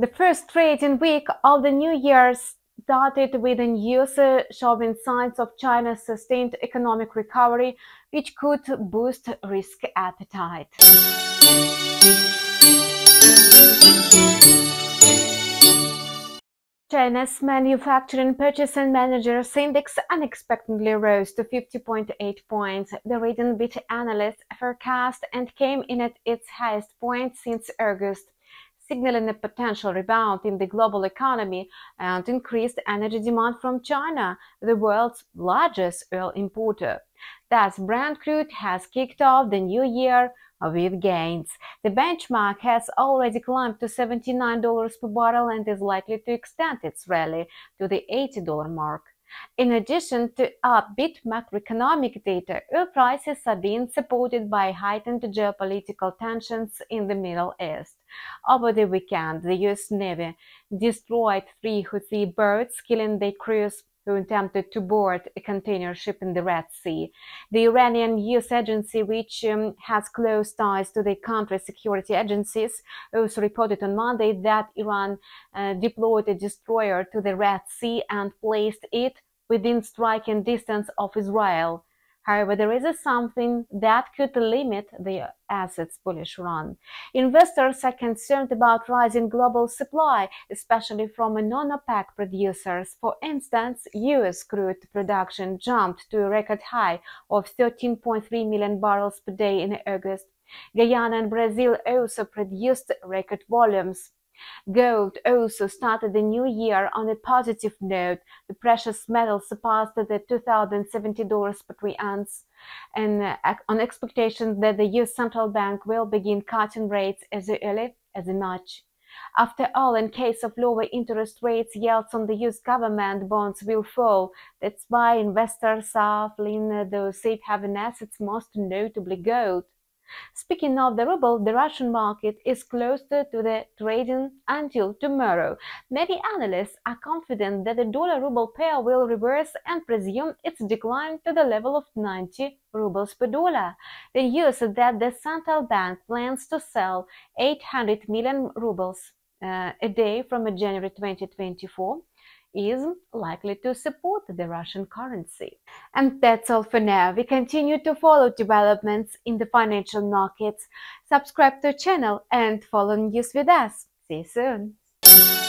The first trading week of the new year started with the news uh, showing signs of China's sustained economic recovery, which could boost risk appetite. China's Manufacturing Purchasing Managers Index unexpectedly rose to 50.8 points. The reading beat analysts' forecast and came in at its highest point since August signaling a potential rebound in the global economy and increased energy demand from China, the world's largest oil importer. Thus, Brent crude has kicked off the new year with gains. The benchmark has already climbed to $79 per barrel and is likely to extend its rally to the $80 mark. In addition to uh, upbeat macroeconomic data, oil prices are being supported by heightened geopolitical tensions in the Middle East. Over the weekend, the U.S. Navy destroyed three Houthi boats, killing their crews who attempted to board a container ship in the Red Sea. The Iranian news agency, which um, has close ties to the country's security agencies, also reported on Monday that Iran uh, deployed a destroyer to the Red Sea and placed it within striking distance of Israel. However, there is something that could limit the asset's bullish run. Investors are concerned about rising global supply, especially from non-OPEC producers. For instance, U.S. crude production jumped to a record high of 13.3 million barrels per day in August. Guyana and Brazil also produced record volumes. Gold also started the new year on a positive note. The precious metal surpassed the $2,070 per ounce, and uh, on expectations that the U.S. central bank will begin cutting rates as early as in March. After all, in case of lower interest rates, yields on the U.S. government bonds will fall. That's why investors are fleeing those safe haven assets, most notably gold. Speaking of the ruble, the Russian market is closed to the trading until tomorrow. Many analysts are confident that the dollar-ruble pair will reverse and resume its decline to the level of 90 rubles per dollar. The news that the central bank plans to sell 800 million rubles uh, a day from January 2024 is likely to support the Russian currency. And that's all for now. We continue to follow developments in the financial markets. Subscribe to our channel and follow news with us. See you soon.